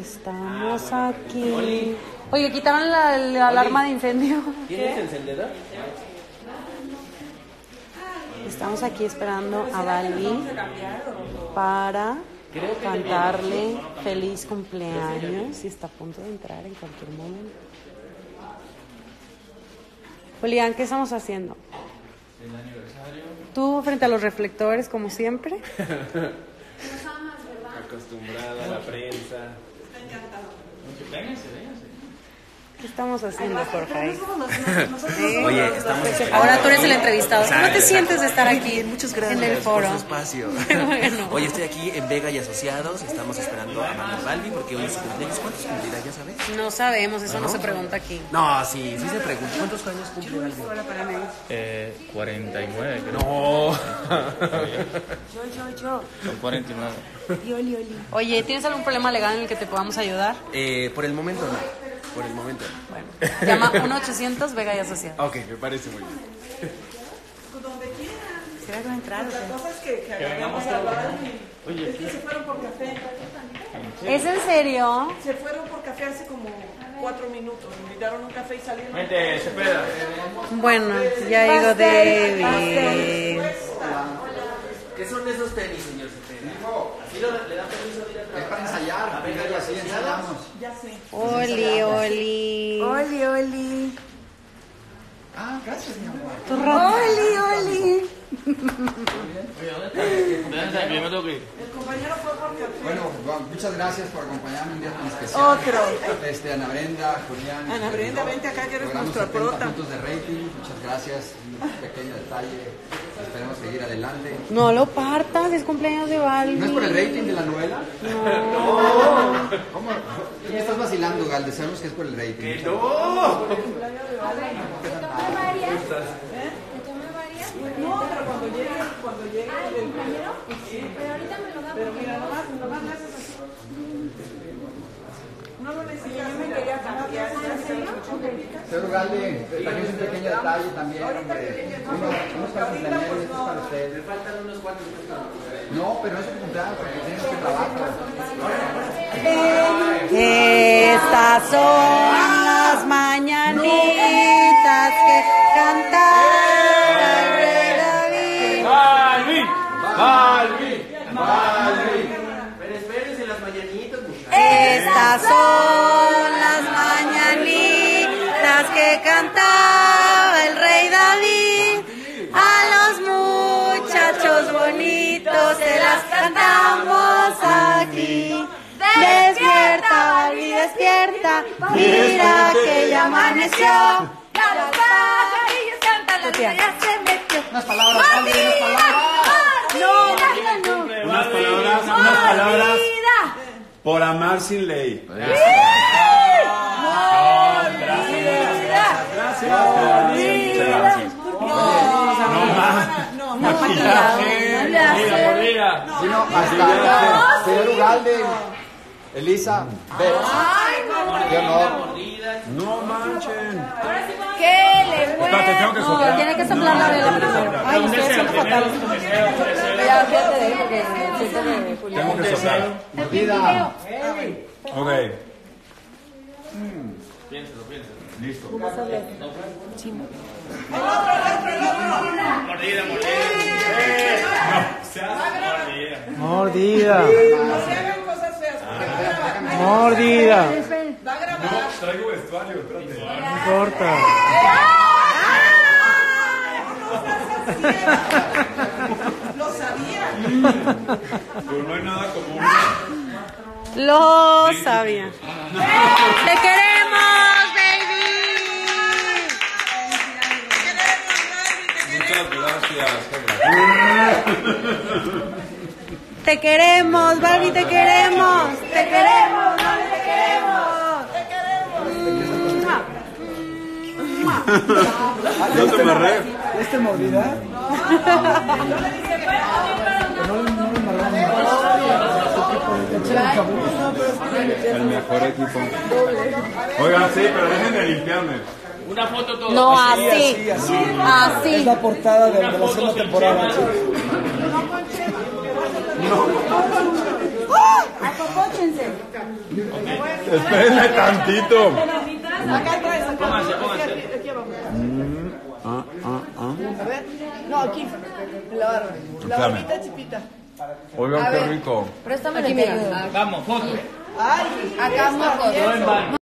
Estamos aquí. Oye, quitaron la, la alarma de incendio. ¿Tienes encendedor? Estamos aquí esperando a Balbi para cantarle feliz cumpleaños y está a punto de entrar en cualquier momento. Julián, ¿qué estamos haciendo? El aniversario. Tú frente a los reflectores, como siempre. Acostumbrada a la prensa. Véngase, véngase. ¿Qué estamos haciendo, Jorge? Oye, estamos Ahora tú eres el entrevistado. ¿Cómo te sientes de estar aquí muchas gracias en el foro? por su espacio. Bueno. Oye, estoy aquí en Vega y Asociados. Estamos esperando a Manuel Balbi porque hoy es su cumpleaños. ¿Cuántos cumplirá? ¿Ya sabes? No sabemos, eso no se pregunta aquí. No, sí, sí se pregunta. ¿Cuántos años cumple Balbi? Eh, 49, creo. No. Son 49. Oye, ¿tienes algún problema legal en el que te podamos ayudar? Eh, por el momento no. Por el momento no. Bueno, llama 1-800 Vega y Asociados. Ok, me parece muy bien. ¿Será que va a entrar? cosas que, que. Es que se fueron por café. ¿Es en serio? Se fueron por café hace como cuatro minutos. Me invitaron un café y salieron. Vente, Cepeda. Bueno, ya llegó David. ¿Qué son esos tenis, señor ¿Así a Es para ensayar, así ensayamos. Ya sé. Oli, Oli. Oli, Oli. Ah, gracias, mi amor. Oli, Oli. Que ir. El compañero fue por café. Bueno, muchas gracias por acompañarme un día tan especial. Otro. Este, Ana Brenda, Julián. Ana este, Brenda, vente acá que eres nuestra 70 prota. puntos de rating, muchas gracias. Un pequeño detalle. Esperemos seguir adelante. No lo partas, es cumpleaños de Balbi. ¿No es por el rating de la novela? No. ¿Cómo? Tú me estás vacilando, Gal. Sabemos que es por el rating. No, pero cuando llegue, cuando llegue el Pero ahorita me lo da. Pero mira, nomás, nomás haces así. No lo necesitas. Yo me quería. Señor Galde, trajimos un pequeño detalle también, hombre. Unos, unos cumpleaños, estos para usted. Me faltan unos cuantos. No, pero no es su cumpleaños, porque tiene que trabajar. Estas son que cantaba el rey David. A los muchachos bonitos se las cantamos aquí. Despierta, Barbie, despierta. Mira que ya amaneció. Ya los pajarillos cantan, la luna ya se metió. Unas palabras, unas palabras. No, no, no. Unas palabras, unas palabras por amar sin ley. Hasta señor Ugalde, Elisa, ve. Qué honor. No manchen. ¿Qué le Espérate, tengo que No, soplar. tiene que soplar la vela primero. Ay, estoy haciendo fatal. Ya, fíjate de ahí porque siento que Julián. Tengo que soplar. Mordida. Ok. Piénsalo, piénsalo. Listo. Mordida, mordida. Mordida. Mordida, No se hagan cosas feas. porque va a grabar. mordida, Va a grabar. Traigo vestuario, espérate. no importa. Lo sabía. Pero no hay nada como un... Lo sabía. ¡Te queremos, Te queremos, Barbie, te queremos. Te queremos, Barbie, te queremos. Ya te amarré. ¿Este mordida? El mejor equipo. Oigan, sí, pero dejen de limpiarme. Una foto todo. No, así. así. Así. Es la portada de, de la segunda temporada, chicos. Espérenme tantito. Acá atrás, acá. Pónganse, pónganse. Aquí, abajo. Ah, ah, ah. A ver. No, aquí. La barba. La barbita chipita. Oigan, qué rico. Préstame aquí, mira. Vamos, foto. Ay, Acá, Marcos. No en vano.